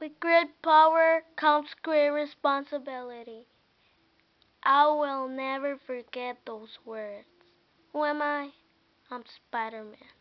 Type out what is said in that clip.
With great power comes great responsibility. I will never forget those words. Who am I? I'm Spider-Man.